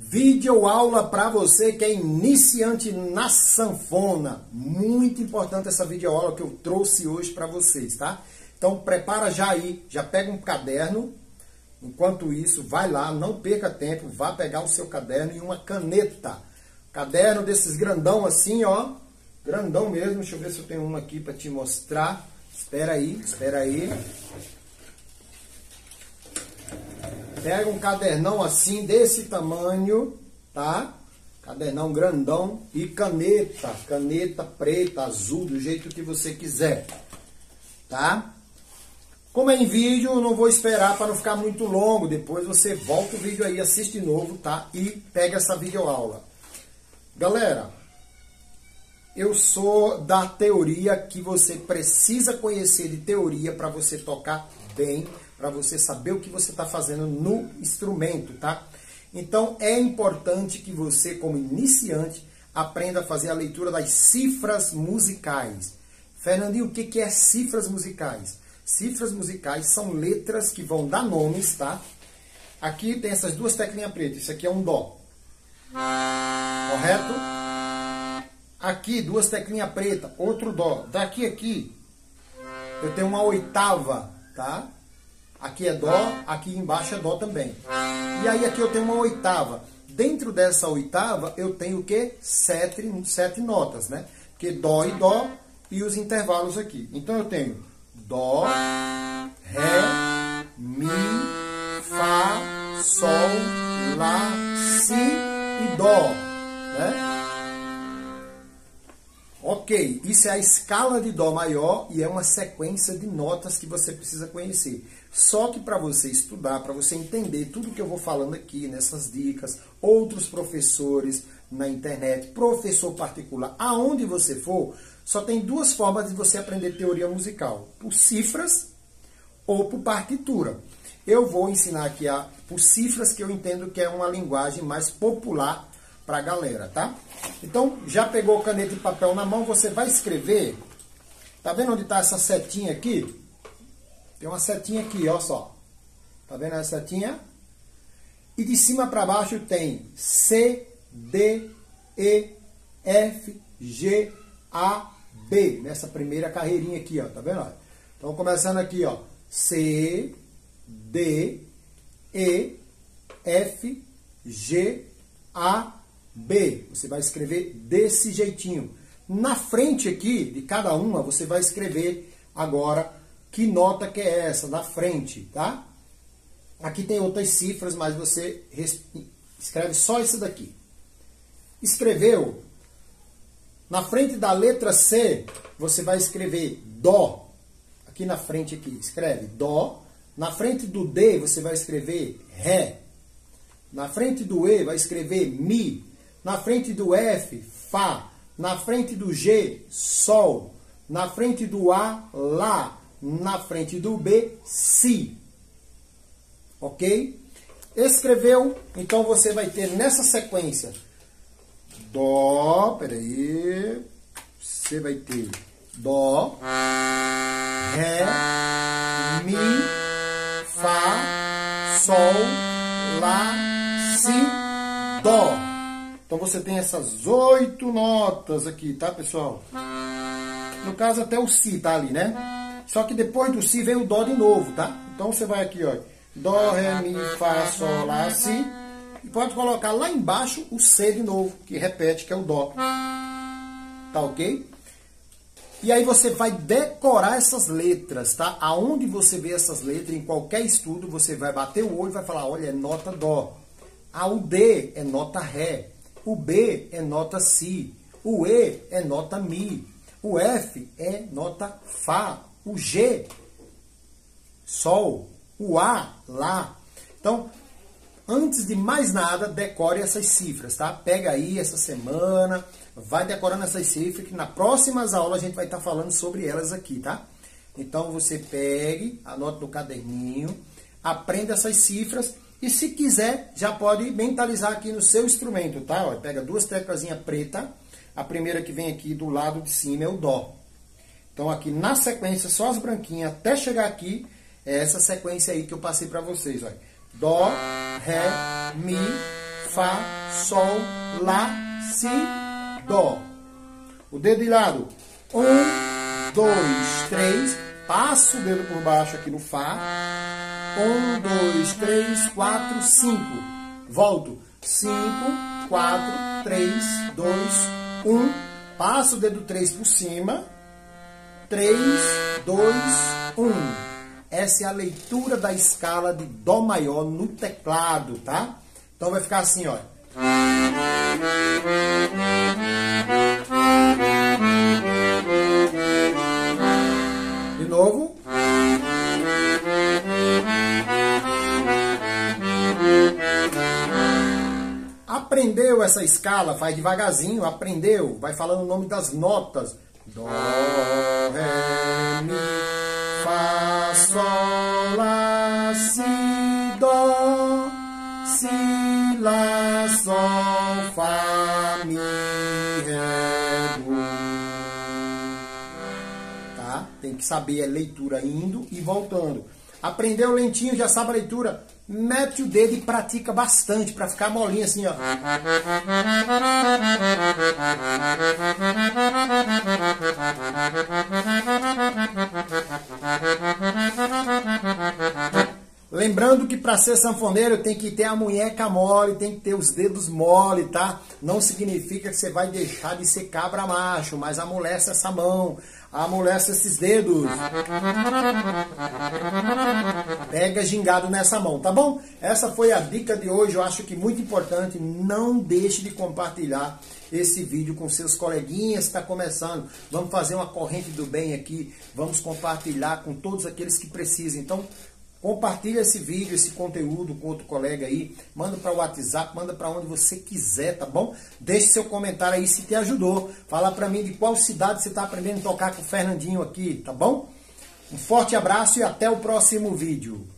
Vídeo aula para você que é iniciante na sanfona. Muito importante essa vídeo aula que eu trouxe hoje para vocês, tá? Então prepara já aí, já pega um caderno. Enquanto isso, vai lá, não perca tempo, vá pegar o seu caderno e uma caneta. Caderno desses grandão assim, ó. Grandão mesmo. Deixa eu ver se eu tenho uma aqui para te mostrar. Espera aí, espera aí. Pega um cadernão assim, desse tamanho, tá? Cadernão grandão e caneta, caneta preta, azul, do jeito que você quiser, tá? Como é em vídeo, não vou esperar para não ficar muito longo. Depois você volta o vídeo aí, assiste de novo, tá? E pega essa videoaula. Galera, eu sou da teoria que você precisa conhecer de teoria para você tocar bem, para você saber o que você está fazendo no instrumento, tá? Então é importante que você, como iniciante, aprenda a fazer a leitura das cifras musicais. Fernandinho, o que é cifras musicais? Cifras musicais são letras que vão dar nomes, tá? Aqui tem essas duas teclinhas pretas. Isso aqui é um Dó. Correto? Aqui, duas teclinhas pretas, outro Dó. Daqui aqui, eu tenho uma oitava, tá? Aqui é Dó, aqui embaixo é Dó também. E aí aqui eu tenho uma oitava. Dentro dessa oitava eu tenho o quê? Sete, sete notas, né? Porque Dó e Dó e os intervalos aqui. Então eu tenho Dó, Ré, Mi, Fá, Sol, Lá, Si e Dó, né? Ok, isso é a escala de Dó maior e é uma sequência de notas que você precisa conhecer. Só que para você estudar, para você entender tudo que eu vou falando aqui nessas dicas, outros professores na internet, professor particular, aonde você for, só tem duas formas de você aprender teoria musical: por cifras ou por partitura. Eu vou ensinar aqui a, por cifras, que eu entendo que é uma linguagem mais popular para a galera, tá? Então, já pegou caneta e papel na mão, você vai escrever. Tá vendo onde está essa setinha aqui? Tem uma setinha aqui, ó só. Tá vendo essa setinha? E de cima para baixo tem C, D, E, F, G, A, B. Nessa primeira carreirinha aqui, ó. Tá vendo? Então, começando aqui, ó. C, D, E, F, G, A, B. Você vai escrever desse jeitinho. Na frente aqui de cada uma, você vai escrever agora que nota que é essa, na frente, tá? Aqui tem outras cifras, mas você escreve só isso daqui. Escreveu? Na frente da letra C, você vai escrever Dó. Aqui na frente aqui, escreve Dó. Na frente do D, você vai escrever Ré. Na frente do E, vai escrever Mi. Na frente do F, Fá. Na frente do G, Sol. Na frente do A, Lá na frente do B, si. Ok? Escreveu, então você vai ter nessa sequência Dó, peraí, você vai ter Dó, Ré, Mi, Fá, Sol, Lá. Então você tem essas oito notas aqui, tá pessoal? No caso até o Si tá ali, né? Só que depois do Si vem o Dó de novo, tá? Então você vai aqui, ó. Dó, Ré, Mi, Fá, Sol, Lá, Si. E pode colocar lá embaixo o C de novo, que repete, que é o Dó. Tá ok? E aí você vai decorar essas letras, tá? Aonde você vê essas letras, em qualquer estudo, você vai bater o olho e vai falar, olha, é nota Dó. A, o D é nota Ré. O B é nota Si. O E é nota Mi. O F é nota Fá o G, Sol, o A, Lá. Então, antes de mais nada, decore essas cifras, tá? Pega aí essa semana, vai decorando essas cifras, que nas próximas aulas a gente vai estar falando sobre elas aqui, tá? Então, você pegue, anote no caderninho, aprenda essas cifras e se quiser, já pode mentalizar aqui no seu instrumento, tá? Ó, pega duas teclas preta, a primeira que vem aqui do lado de cima é o Dó. Então aqui na sequência, só as branquinhas até chegar aqui, é essa sequência aí que eu passei para vocês. Olha. Dó, Ré, Mi, Fá, Sol, Lá, Si, Dó. O dedo de lado. Um, dois, três. Passo o dedo por baixo aqui no Fá. Um, dois, três, quatro, cinco. Volto. Cinco, quatro, três, dois, um. Passo o dedo três por cima. Três, dois, um. Essa é a leitura da escala de Dó maior no teclado, tá? Então vai ficar assim, ó. De novo. Essa escala? Faz devagarzinho, aprendeu. Vai falando o nome das notas. Dó, Ré, Mi, Fá, Sol, Lá, Si, Dó, Si, Lá, Sol, Fá, Mi, Ré, Do. Tá? Tem que saber a leitura indo e voltando. Aprendeu lentinho, já sabe a leitura? Mete o dedo e pratica bastante para ficar molinho assim, ó. Lembrando que para ser sanfoneiro tem que ter a munheca mole, tem que ter os dedos mole, tá? Não significa que você vai deixar de ser cabra macho, mas amolece essa mão, amolece esses dedos. Pega gingado nessa mão, tá bom? Essa foi a dica de hoje, eu acho que muito importante. Não deixe de compartilhar esse vídeo com seus coleguinhas está começando. Vamos fazer uma corrente do bem aqui, vamos compartilhar com todos aqueles que precisam. Então, Compartilha esse vídeo, esse conteúdo com outro colega aí. Manda para o WhatsApp, manda para onde você quiser, tá bom? Deixe seu comentário aí se te ajudou. Fala para mim de qual cidade você está aprendendo a tocar com o Fernandinho aqui, tá bom? Um forte abraço e até o próximo vídeo.